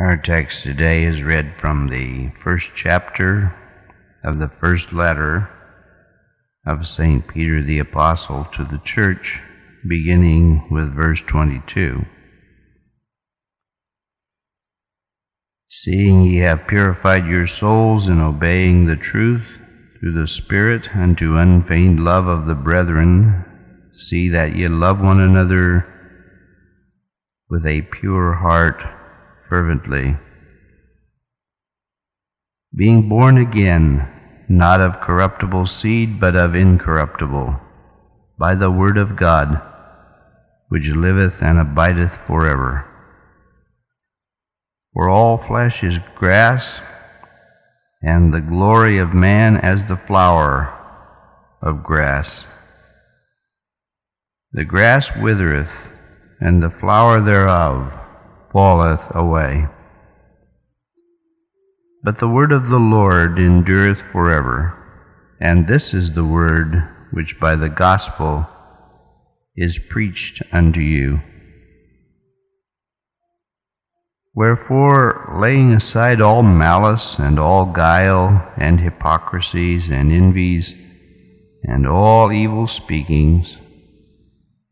Our text today is read from the first chapter of the first letter of St. Peter the Apostle to the church, beginning with verse 22. Seeing ye have purified your souls in obeying the truth through the Spirit unto unfeigned love of the brethren, see that ye love one another with a pure heart fervently. Being born again, not of corruptible seed, but of incorruptible, by the word of God, which liveth and abideth forever. For all flesh is grass, and the glory of man as the flower of grass. The grass withereth, and the flower thereof falleth away. But the word of the Lord endureth forever. And this is the word which by the gospel is preached unto you. Wherefore, laying aside all malice and all guile and hypocrisies and envies and all evil speakings,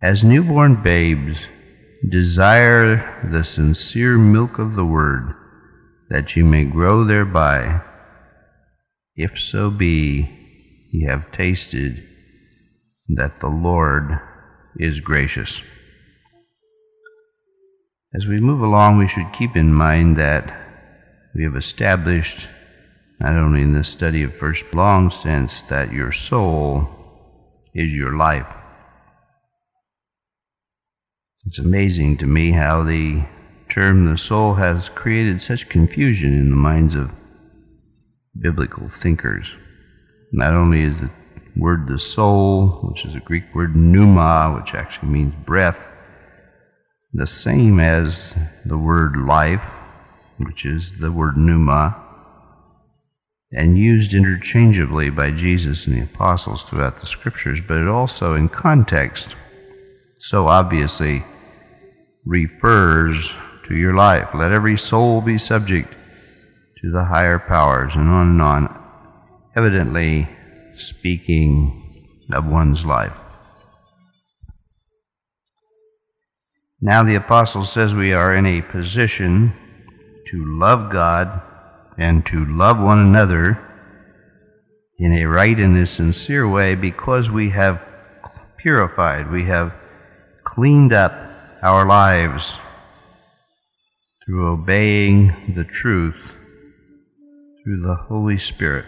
as newborn babes, desire the sincere milk of the word, that you may grow thereby, if so be ye have tasted that the Lord is gracious. As we move along, we should keep in mind that we have established, not only in the study of first long sense, that your soul is your life. It's amazing to me how the term the soul has created such confusion in the minds of biblical thinkers. Not only is the word the soul, which is a Greek word pneuma, which actually means breath, the same as the word life, which is the word pneuma, and used interchangeably by Jesus and the apostles throughout the scriptures, but it also, in context, so obviously refers to your life. Let every soul be subject to the higher powers, and on and on, evidently speaking of one's life. Now, the apostle says we are in a position to love God and to love one another in a right and a sincere way because we have purified, we have cleaned up our lives through obeying the truth through the Holy Spirit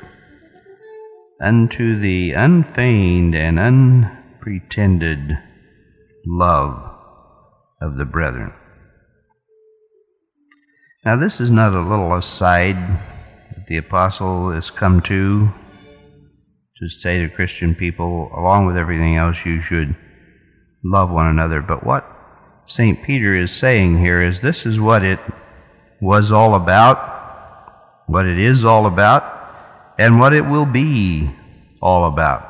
unto the unfeigned and unpretended love of the brethren. Now, this is not a little aside that the apostle has come to to say to Christian people, along with everything else, you should love one another. But what St. Peter is saying here is this is what it was all about, what it is all about, and what it will be all about.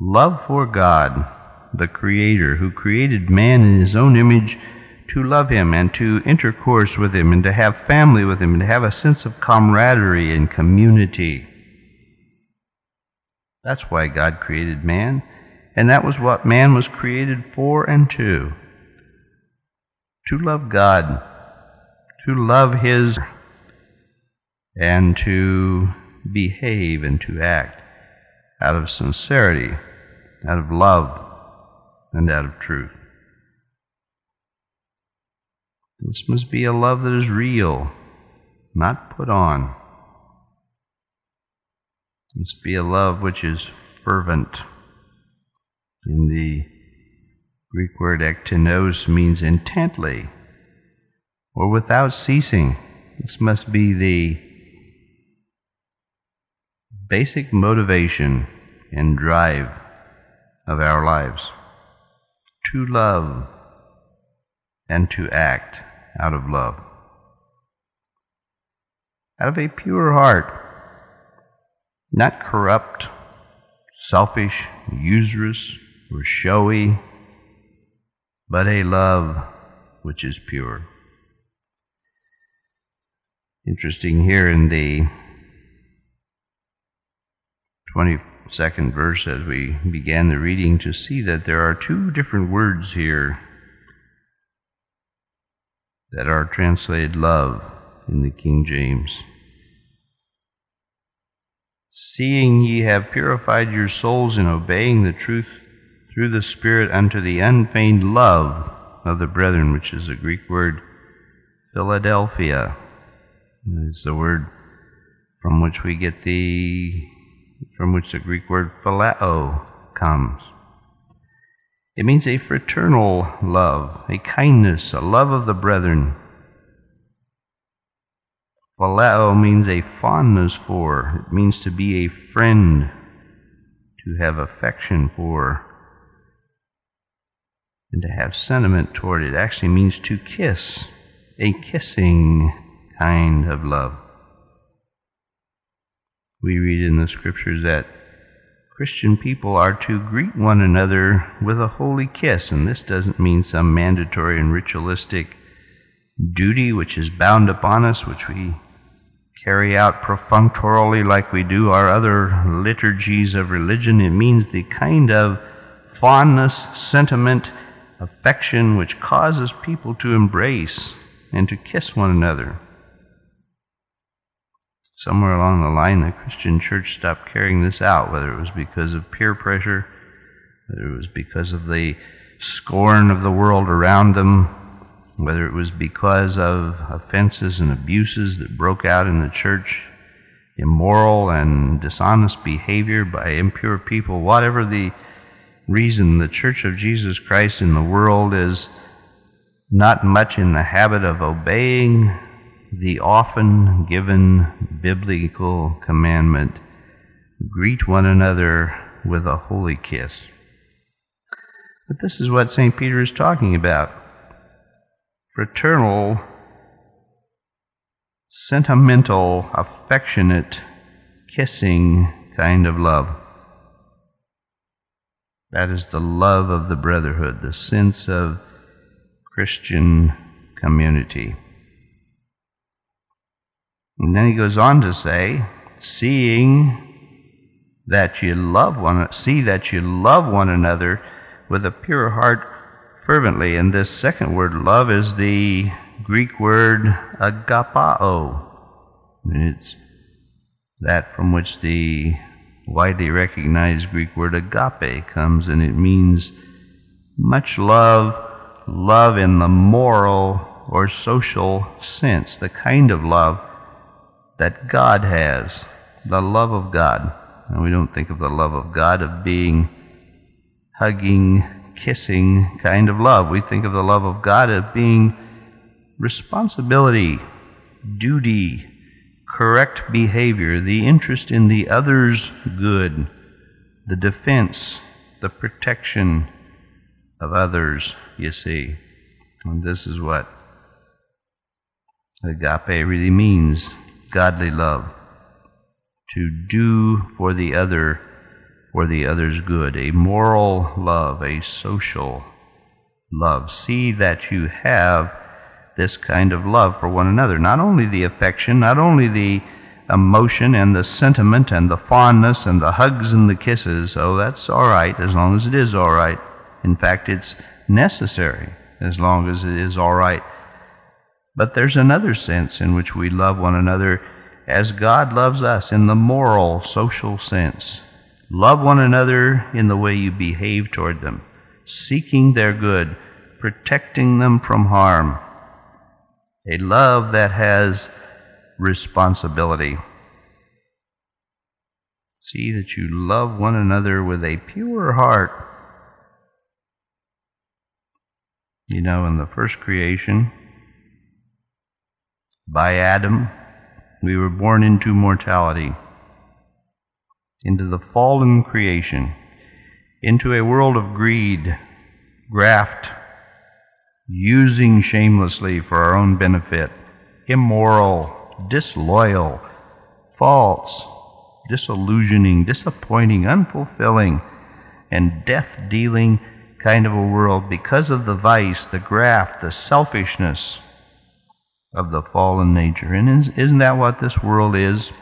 Love for God, the Creator, who created man in his own image to love him and to intercourse with him and to have family with him and to have a sense of camaraderie and community. That's why God created man. And that was what man was created for and to. To love God, to love His, and to behave and to act out of sincerity, out of love, and out of truth. This must be a love that is real, not put on. It must be a love which is fervent in the Greek word ektenos means intently or without ceasing. This must be the basic motivation and drive of our lives to love and to act out of love. Out of a pure heart, not corrupt, selfish, usurious, or showy, but a love which is pure. Interesting here in the 22nd verse as we began the reading to see that there are two different words here that are translated love in the King James. Seeing ye have purified your souls in obeying the truth through the Spirit unto the unfeigned love of the brethren, which is the Greek word Philadelphia. It's the word from which we get the from which the Greek word phileo comes. It means a fraternal love, a kindness, a love of the brethren. Phileo means a fondness for, it means to be a friend, to have affection for, and to have sentiment toward it. actually means to kiss, a kissing kind of love. We read in the scriptures that Christian people are to greet one another with a holy kiss, and this doesn't mean some mandatory and ritualistic duty which is bound upon us, which we carry out perfunctorily like we do our other liturgies of religion. It means the kind of fondness, sentiment, affection which causes people to embrace and to kiss one another. Somewhere along the line, the Christian church stopped carrying this out, whether it was because of peer pressure, whether it was because of the scorn of the world around them, whether it was because of offenses and abuses that broke out in the church, immoral and dishonest behavior by impure people, whatever the reason, the Church of Jesus Christ in the world is not much in the habit of obeying the often given biblical commandment greet one another with a holy kiss. But this is what St. Peter is talking about fraternal, sentimental, affectionate, kissing kind of love. That is the love of the brotherhood, the sense of Christian community. And then he goes on to say, seeing that you love one see that you love one another with a pure heart fervently. And this second word, love, is the Greek word agapao. And it's that from which the widely recognized Greek word agape comes, and it means much love, love in the moral or social sense, the kind of love that God has, the love of God. And we don't think of the love of God of being hugging, kissing kind of love. We think of the love of God as being responsibility, duty, correct behavior, the interest in the other's good, the defense, the protection of others, you see. And this is what agape really means godly love, to do for the other for the other's good, a moral love, a social love. See that you have this kind of love for one another. Not only the affection, not only the emotion and the sentiment and the fondness and the hugs and the kisses. Oh, that's all right as long as it is all right. In fact, it's necessary as long as it is all right. But there's another sense in which we love one another as God loves us in the moral, social sense. Love one another in the way you behave toward them, seeking their good, protecting them from harm. A love that has responsibility. See that you love one another with a pure heart. You know, in the first creation, by Adam, we were born into mortality, into the fallen creation, into a world of greed, graft, using shamelessly for our own benefit, immoral, disloyal, false, disillusioning, disappointing, unfulfilling, and death dealing kind of a world because of the vice, the graft, the selfishness of the fallen nature. And isn't that what this world is?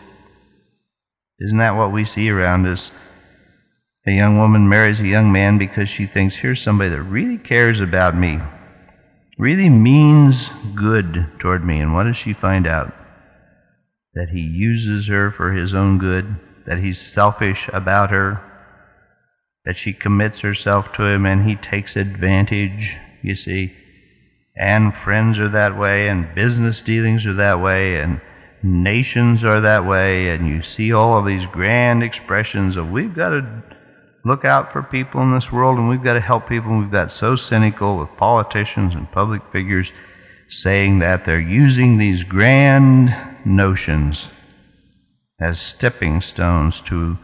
Isn't that what we see around us? A young woman marries a young man because she thinks, here's somebody that really cares about me, really means good toward me. And what does she find out? That he uses her for his own good, that he's selfish about her, that she commits herself to him and he takes advantage, you see. And friends are that way, and business dealings are that way, and nations are that way, and you see all of these grand expressions of we've got to look out for people in this world and we've got to help people. And we've got so cynical with politicians and public figures saying that they're using these grand notions as stepping stones to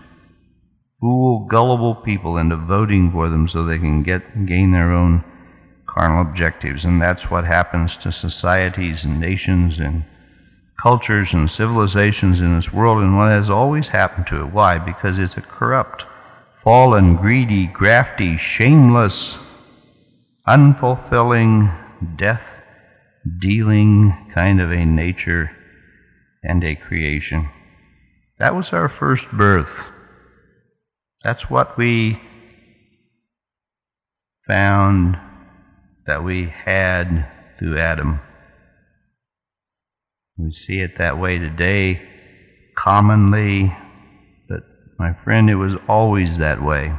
fool gullible people into voting for them so they can get gain their own carnal objectives. And that's what happens to societies and nations and cultures and civilizations in this world and what has always happened to it. Why? Because it's a corrupt fallen, greedy, crafty, shameless, unfulfilling, death dealing kind of a nature and a creation. That was our first birth. That's what we found that we had through Adam. We see it that way today commonly my friend, it was always that way.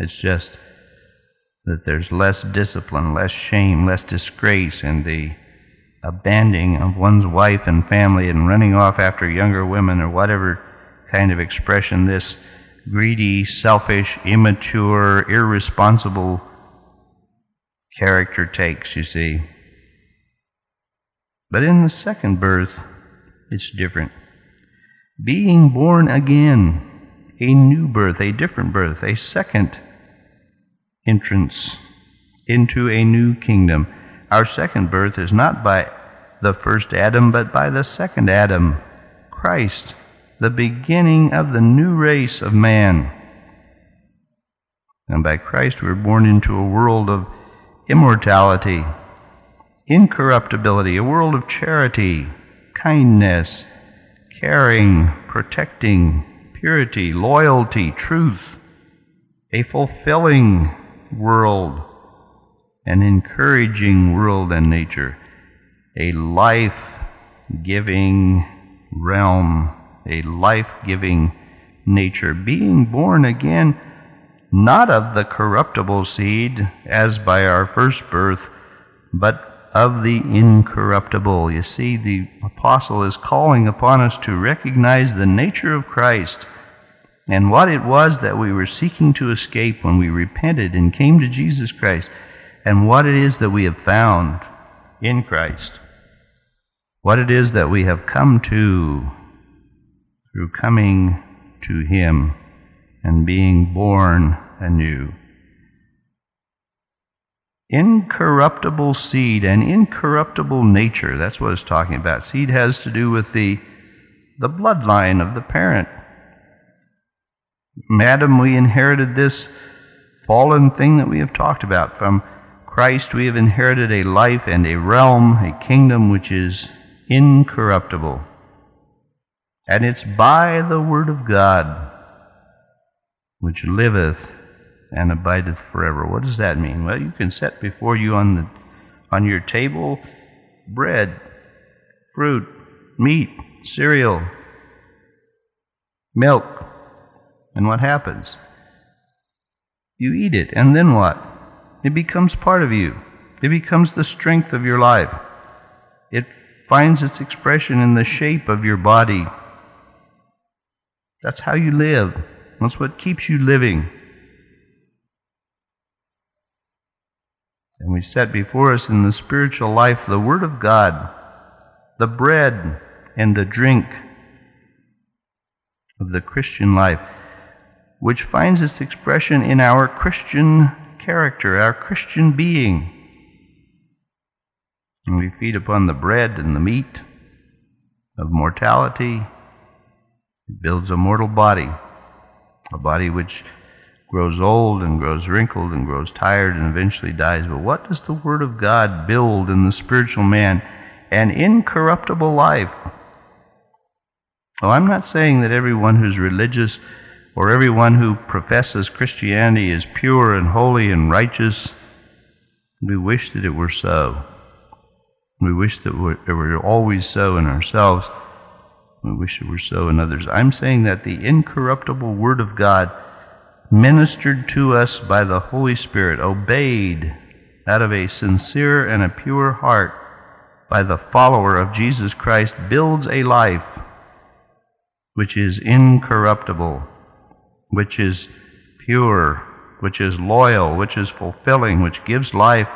It's just that there's less discipline, less shame, less disgrace in the abandoning of one's wife and family and running off after younger women or whatever kind of expression this greedy, selfish, immature, irresponsible character takes, you see. But in the second birth, it's different. Being born again a new birth, a different birth, a second entrance into a new kingdom. Our second birth is not by the first Adam, but by the second Adam, Christ, the beginning of the new race of man. And by Christ we're born into a world of immortality, incorruptibility, a world of charity, kindness, caring, protecting, purity, loyalty, truth, a fulfilling world, an encouraging world and nature, a life giving realm, a life giving nature, being born again not of the corruptible seed, as by our first birth, but of the incorruptible. You see, the apostle is calling upon us to recognize the nature of Christ and what it was that we were seeking to escape when we repented and came to Jesus Christ, and what it is that we have found in Christ, what it is that we have come to through coming to Him and being born anew. Incorruptible seed and incorruptible nature, that's what it's talking about. Seed has to do with the, the bloodline of the parent Madam, we inherited this fallen thing that we have talked about. From Christ, we have inherited a life and a realm, a kingdom which is incorruptible. And it's by the Word of God which liveth and abideth forever. What does that mean? Well, you can set before you on, the, on your table bread, fruit, meat, cereal, milk, and what happens? You eat it, and then what? It becomes part of you. It becomes the strength of your life. It finds its expression in the shape of your body. That's how you live. That's what keeps you living. And we set before us in the spiritual life the Word of God, the bread and the drink of the Christian life which finds its expression in our Christian character, our Christian being. And we feed upon the bread and the meat of mortality. It builds a mortal body, a body which grows old and grows wrinkled and grows tired and eventually dies. But what does the Word of God build in the spiritual man? an incorruptible life. Well, I'm not saying that everyone who's religious or everyone who professes Christianity is pure and holy and righteous. We wish that it were so. We wish that it were always so in ourselves. We wish it were so in others. I'm saying that the incorruptible Word of God, ministered to us by the Holy Spirit, obeyed out of a sincere and a pure heart by the follower of Jesus Christ, builds a life which is incorruptible, which is pure, which is loyal, which is fulfilling, which gives life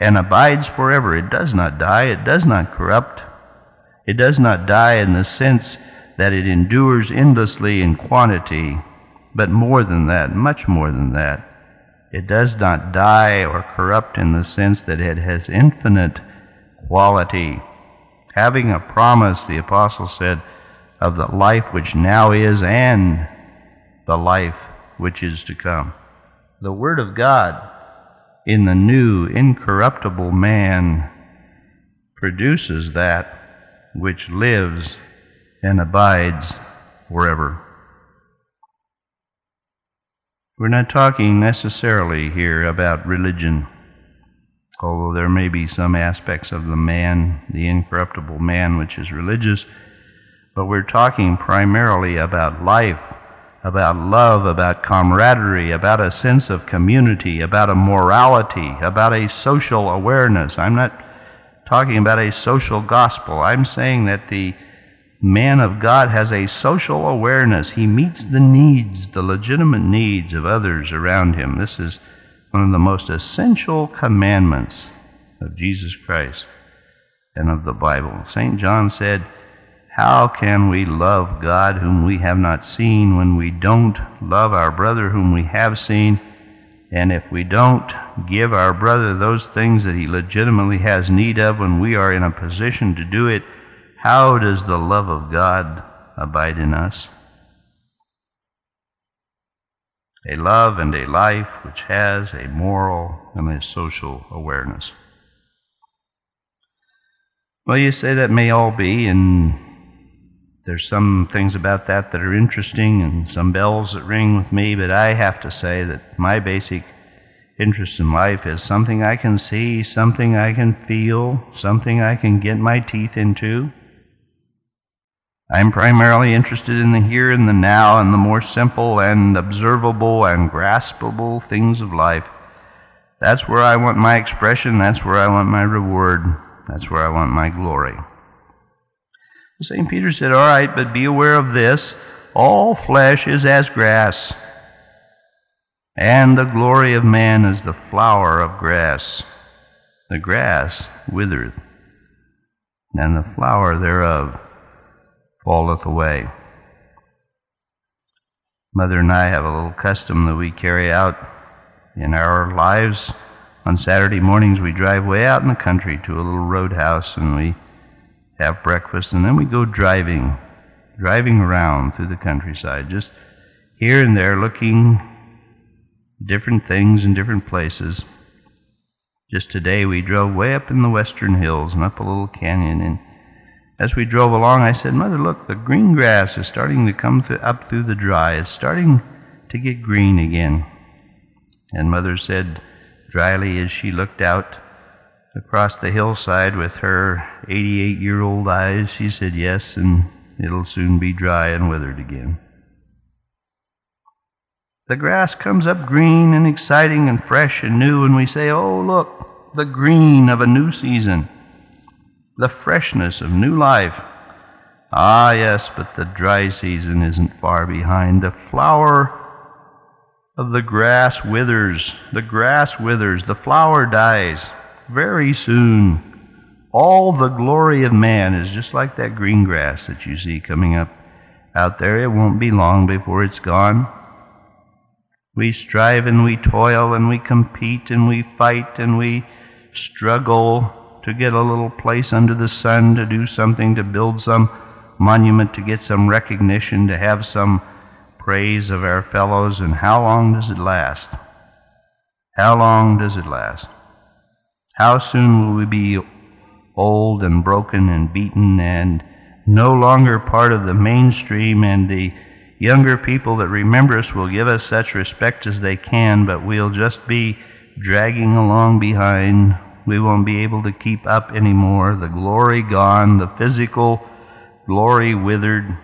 and abides forever. It does not die, it does not corrupt. It does not die in the sense that it endures endlessly in quantity, but more than that, much more than that. It does not die or corrupt in the sense that it has infinite quality. Having a promise, the apostle said, of the life which now is and the life which is to come. The Word of God in the new, incorruptible man produces that which lives and abides forever. We're not talking necessarily here about religion, although there may be some aspects of the man, the incorruptible man, which is religious, but we're talking primarily about life about love, about camaraderie, about a sense of community, about a morality, about a social awareness. I'm not talking about a social gospel. I'm saying that the man of God has a social awareness. He meets the needs, the legitimate needs of others around him. This is one of the most essential commandments of Jesus Christ and of the Bible. St. John said, how can we love God whom we have not seen when we don't love our brother whom we have seen? And if we don't give our brother those things that he legitimately has need of when we are in a position to do it, how does the love of God abide in us? A love and a life which has a moral and a social awareness. Well, you say that may all be, and there's some things about that that are interesting and some bells that ring with me, but I have to say that my basic interest in life is something I can see, something I can feel, something I can get my teeth into. I'm primarily interested in the here and the now and the more simple and observable and graspable things of life. That's where I want my expression, that's where I want my reward, that's where I want my glory. St. Peter said, All right, but be aware of this all flesh is as grass, and the glory of man is the flower of grass. The grass withereth, and the flower thereof falleth away. Mother and I have a little custom that we carry out in our lives. On Saturday mornings, we drive way out in the country to a little roadhouse and we have breakfast, and then we go driving, driving around through the countryside, just here and there looking different things in different places. Just today we drove way up in the western hills and up a little canyon and as we drove along I said, Mother, look, the green grass is starting to come th- up through the dry. It's starting to get green again. And Mother said dryly as she looked out, across the hillside with her 88 year old eyes, she said, Yes, and it'll soon be dry and withered again. The grass comes up green and exciting and fresh and new, and we say, Oh, look, the green of a new season, the freshness of new life. Ah, yes, but the dry season isn't far behind. The flower of the grass withers, the grass withers, the flower dies very soon, all the glory of man is just like that green grass that you see coming up out there. It won't be long before it's gone. We strive and we toil and we compete and we fight and we struggle to get a little place under the sun, to do something, to build some monument, to get some recognition, to have some praise of our fellows. And how long does it last? How long does it last? How soon will we be old and broken and beaten and no longer part of the mainstream, and the younger people that remember us will give us such respect as they can, but we'll just be dragging along behind. We won't be able to keep up anymore. The glory gone, the physical glory withered,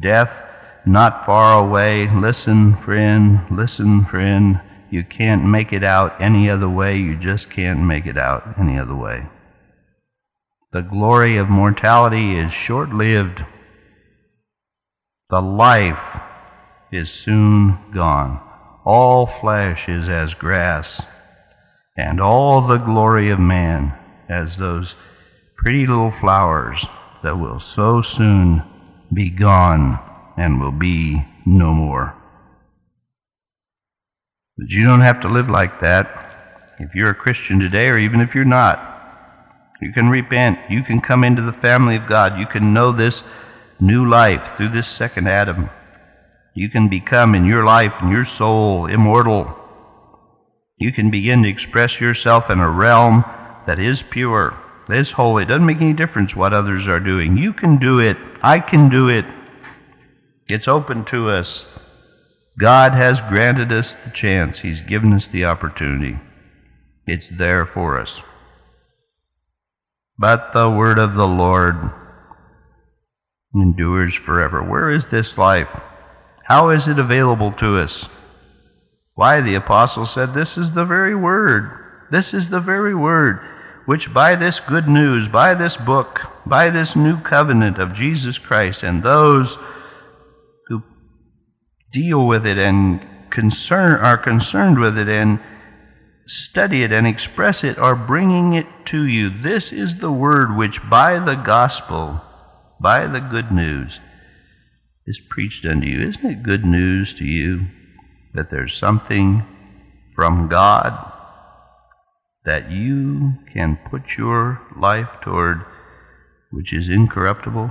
death not far away. Listen, friend, listen, friend. You can't make it out any other way. You just can't make it out any other way. The glory of mortality is short lived. The life is soon gone. All flesh is as grass, and all the glory of man as those pretty little flowers that will so soon be gone and will be no more. But you don't have to live like that. If you're a Christian today, or even if you're not, you can repent. You can come into the family of God. You can know this new life through this second Adam. You can become in your life and your soul immortal. You can begin to express yourself in a realm that is pure, that is holy. It doesn't make any difference what others are doing. You can do it. I can do it. It's open to us. God has granted us the chance, He's given us the opportunity. It's there for us. But the word of the Lord endures forever. Where is this life? How is it available to us? Why, the apostle said, This is the very word. This is the very word which by this good news, by this book, by this new covenant of Jesus Christ, and those deal with it and concern are concerned with it and study it and express it are bringing it to you. This is the word which by the gospel, by the good news, is preached unto you. Isn't it good news to you that there's something from God that you can put your life toward which is incorruptible?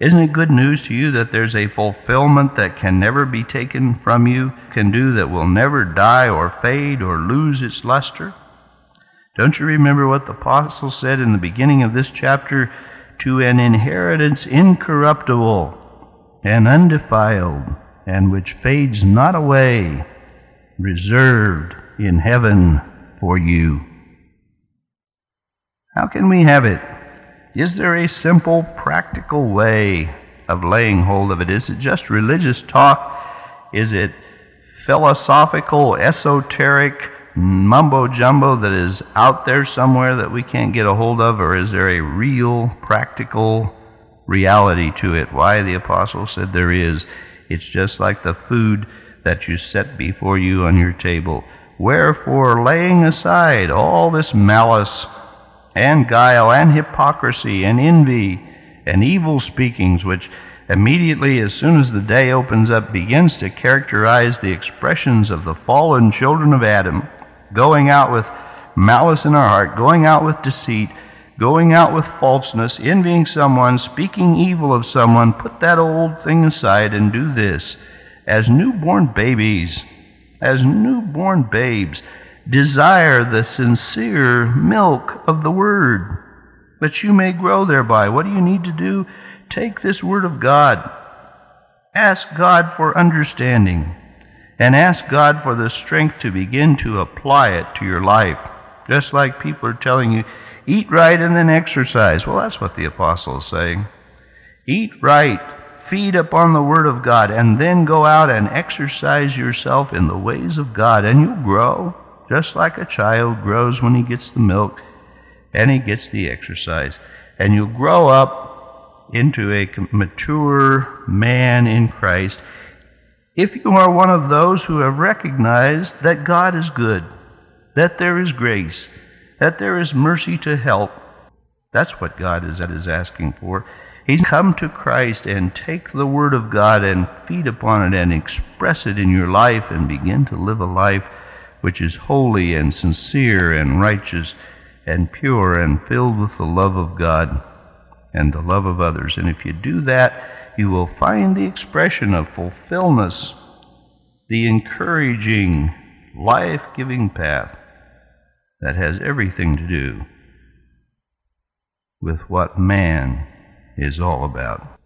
Isn't it good news to you that there's a fulfillment that can never be taken from you, can do that will never die or fade or lose its luster? Don't you remember what the apostle said in the beginning of this chapter? To an inheritance incorruptible and undefiled, and which fades not away, reserved in heaven for you. How can we have it? Is there a simple, practical way of laying hold of it? Is it just religious talk? Is it philosophical, esoteric mumbo jumbo that is out there somewhere that we can't get a hold of? Or is there a real, practical reality to it? Why, the apostle said there is. It's just like the food that you set before you on your table. Wherefore, laying aside all this malice, and guile and hypocrisy and envy and evil speakings, which immediately, as soon as the day opens up, begins to characterize the expressions of the fallen children of Adam, going out with malice in our heart, going out with deceit, going out with falseness, envying someone, speaking evil of someone, put that old thing aside and do this. As newborn babies, as newborn babes, Desire the sincere milk of the Word, that you may grow thereby. What do you need to do? Take this Word of God. Ask God for understanding, and ask God for the strength to begin to apply it to your life. Just like people are telling you, eat right and then exercise. Well, that's what the apostle is saying. Eat right, feed upon the Word of God, and then go out and exercise yourself in the ways of God, and you'll grow just like a child grows when he gets the milk and he gets the exercise. And you'll grow up into a mature man in Christ if you are one of those who have recognized that God is good, that there is grace, that there is mercy to help. That's what God is, that is asking for. He's come to Christ and take the Word of God and feed upon it and express it in your life and begin to live a life which is holy and sincere and righteous and pure and filled with the love of God and the love of others. And if you do that, you will find the expression of fulfillment, the encouraging, life giving path that has everything to do with what man is all about.